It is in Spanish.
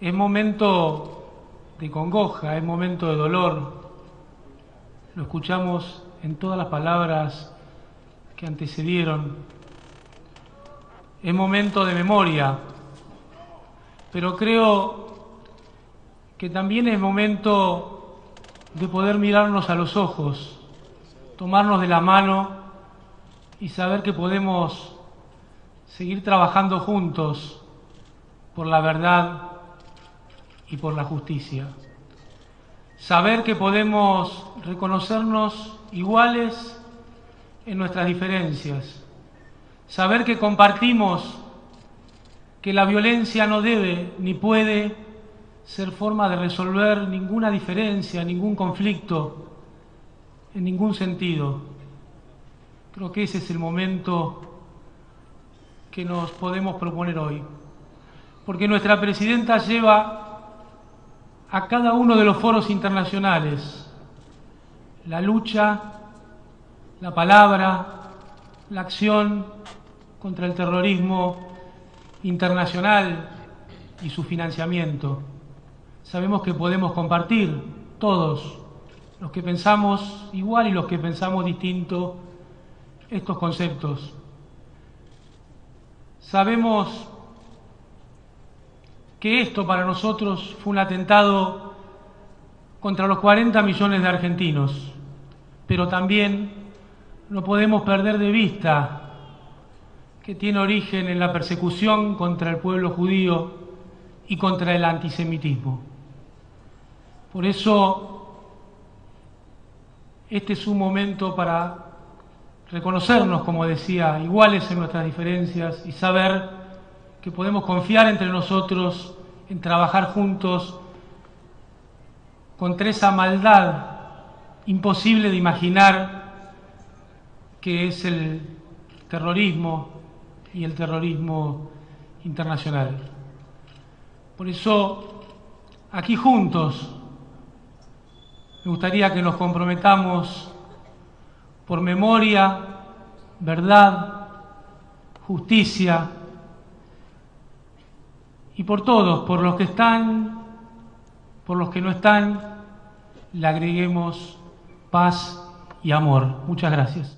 Es momento de congoja, es momento de dolor. Lo escuchamos en todas las palabras que antecedieron. Es momento de memoria, pero creo que también es momento de poder mirarnos a los ojos, tomarnos de la mano y saber que podemos seguir trabajando juntos por la verdad y por la justicia. Saber que podemos reconocernos iguales en nuestras diferencias. Saber que compartimos que la violencia no debe ni puede ser forma de resolver ninguna diferencia, ningún conflicto, en ningún sentido. Creo que ese es el momento que nos podemos proponer hoy. Porque nuestra presidenta lleva a cada uno de los foros internacionales la lucha, la palabra, la acción contra el terrorismo internacional y su financiamiento. Sabemos que podemos compartir todos, los que pensamos igual y los que pensamos distinto, estos conceptos. Sabemos que esto para nosotros fue un atentado contra los 40 millones de argentinos, pero también no podemos perder de vista que tiene origen en la persecución contra el pueblo judío y contra el antisemitismo. Por eso, este es un momento para reconocernos, como decía, iguales en nuestras diferencias y saber que podemos confiar entre nosotros en trabajar juntos contra esa maldad imposible de imaginar que es el terrorismo y el terrorismo internacional. Por eso, aquí juntos, me gustaría que nos comprometamos por memoria, verdad, justicia, y por todos, por los que están, por los que no están, le agreguemos paz y amor. Muchas gracias.